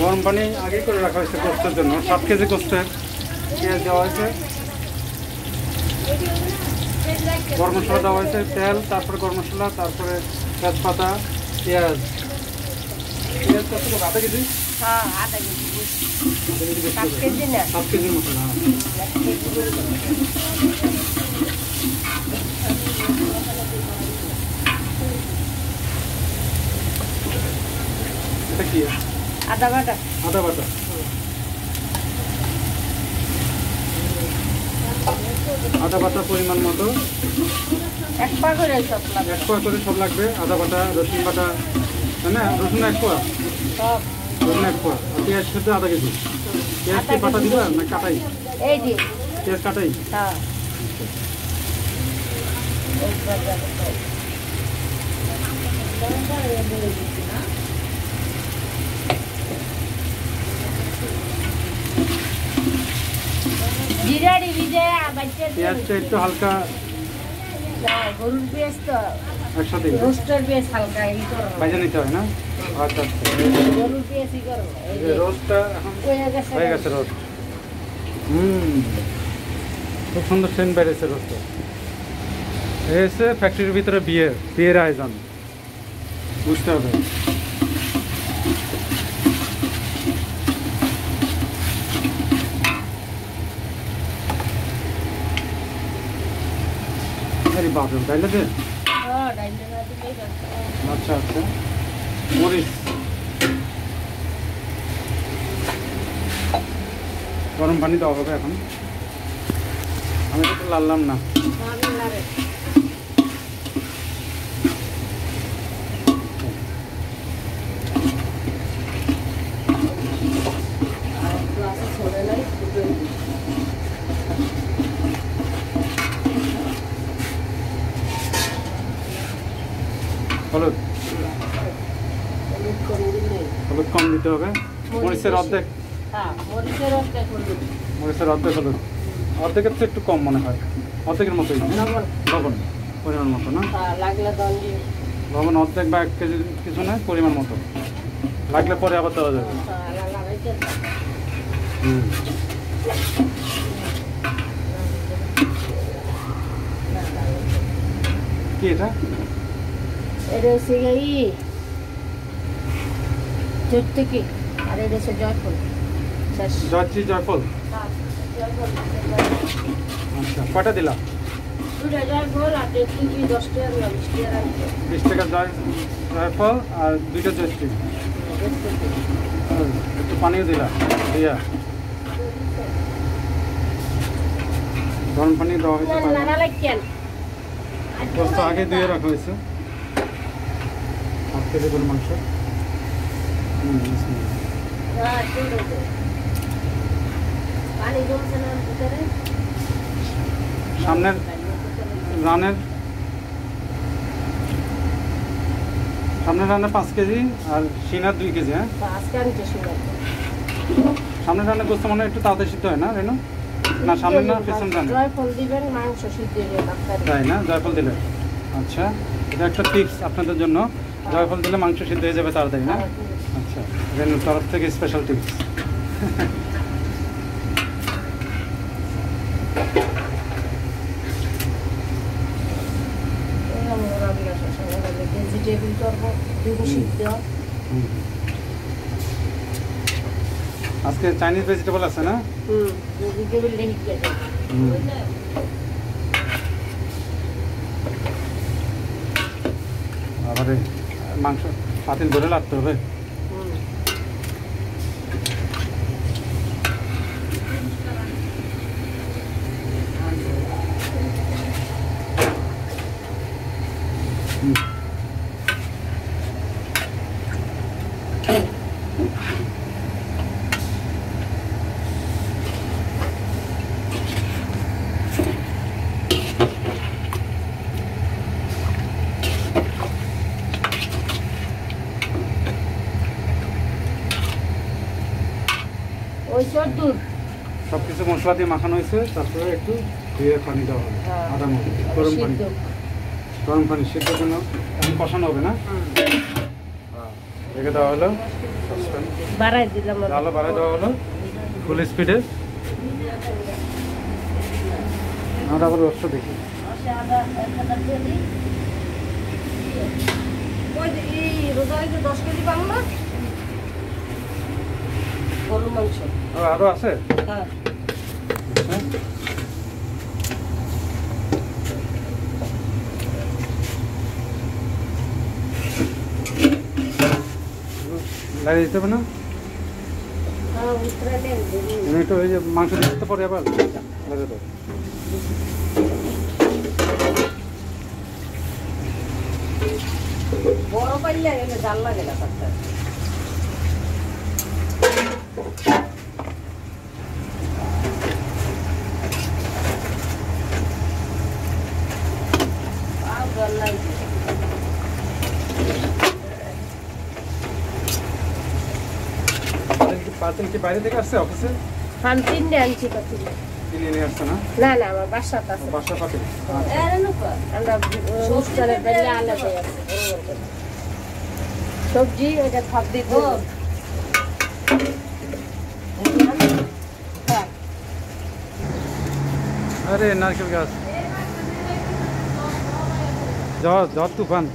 গরম পানি আগে করে রাখা হয়েছে কোস্তের জন্য। সাত কেজি কোস্তের পেঁয়াজ দেওয়া হয়েছে। গরম মশলা দেওয়া হয়েছে তেল তারপরে গরম মশলা তারপরে তেজপাতা পেঁয়াজ। পেঁয়াজ কত আধা কেজি? হ্যাঁ আধা কেজি। কেজি সাত কেজি না। সাত কেজির মতো না এটা কি আদা বাটা? আদা বাটা। আদা বাটা পরিমাণ মতো। এক পা করে সব লাগে এক পোয়া করে সব লাগবে। আদা বাটা রসুন বাটা না? রসুন এক পোয়া সব। রসুন এক পোয়া আর পেঁয়াজ সেদ্ধ আধা কেজি? পেঁয়াজ কি বাটা দিবা না কাটাই? এই যে। পেঁয়াজ কাটাই? হ্যাঁ। পেঁয়াজটা একটু হালকা গরুর পেঁয়াজ তো একসাথে রোস্টার পেঁয়াজ হালকা ই করো ভাজে নিতে হয় না? আচ্ছা আচ্ছা। গরুর পেঁয়াজ ই রোস্টটা হয়ে গেছে রোস্ট। হুম। খুব সুন্দর সেন্ট বেড়েছে রোস্টটা। এসে ফ্যাক্টরির ভিতরে বিয়ে বিয়ের আয়োজন। বুঝতে হবে। আরে বাপরে তাইলে দে হ্যাঁ না আচ্ছা আচ্ছা। মরিচ। গরম পানি দেওয়া হবে এখন। আমি তো লাললাম না আমি লাগে আর একটু আছে ছোলে নাই দুটো হলুদ। হলুদ কম দিতে হবে। মরিচের অর্ধেক। হ্যাঁ মরিচের অর্ধেক হলুদ। অর্ধেকের তো একটু কম মনে হয়। অর্ধেকের মতোই। না? লবণ। পরিমাণ মতো না? হ্যাঁ লবণ অর্ধেক বা এক কেজি কিছু নয় পরিমাণ মতো। লাগলে পরে আবার দেওয়া যাবে। হ্যাঁ হুম। কি এটা? এটা হচ্ছে এই থেকে আর এটা হচ্ছে জয়ফল জয়ত্রী জয়ফল? হ্যাঁ, আচ্ছা দিলাম? জয়ফল দশ টাকা না বিশ টাকা জয়ফল আর দুইটা জয়ত্রী একটু পানিও দিলাম দিয়া। গরম পানি দেওয়া হয়েছে আগে দিয়ে রাখা হয়েছে। কেজি করে মাংস। সামনের রানের সামনের রান্না পাঁচ কেজি আর সিনার দুই কেজি হ্যাঁ? সামনের রান্না গোস্ত মনে একটু তাড়াতাড়ি সিদ্ধ হয় না রেনু? না সামনে না পেছন রান্না তাই না? জয়ফল দিলে আচ্ছা এটা একটা টিপস আপনাদের জন্য। জয়ফল দিলে মাংস সিদ্ধ হয়ে যাবে তাড়াতাড়ি না? আচ্ছা রেনুর তরফ থেকে স্পেশাল টিপস ভেজিটেবিল করব সিদ্ধ আজকে চাইনিজ ভেজিটেবল আছে না। আবারে মাংস পাতিল ধরে লাগতে হবে। হুম। সব কিছু মশলা দিয়ে মাখানো হয়েছে তারপরে একটু ধুয়ে পানি দেওয়া হবে হ্যাঁ। আদা মতো গরম পানি। গরম পানি সিদ্ধ জন্য এখন কষানো হবে না? রেখে দেওয়া হলো সাসপেন্স বাড়াই দিলাম আমি। বাড়াই দেওয়া হলো ফুল স্পিডে আমরা আবার রস্ত দেখি। যে দশ কেজি পাবো না গরু মাংস। আরও আছে? হ্যাঁ। হ্যাঁ? লাগিয়ে দিতে হবে না? উতরে দেন দিন। এমনি একটু ওই যে মাংস দিতে পরে আবার? লাগে তো। বড় পাইলে জাল লাগে না পার্সেল কি বাইরে থেকে আসছে অফিসে আমি তিনটে আনছি পাতিল কিনে নিয়ে আসছে না না না আমার বাসাতে আছে বাসা পাতে আমরা অনুষ্ঠানে দিলে আলাদাই আছে সবজি ওইটা ভাব দিব अरे नारकेल गाज जा जहाज़ तूफ़ान।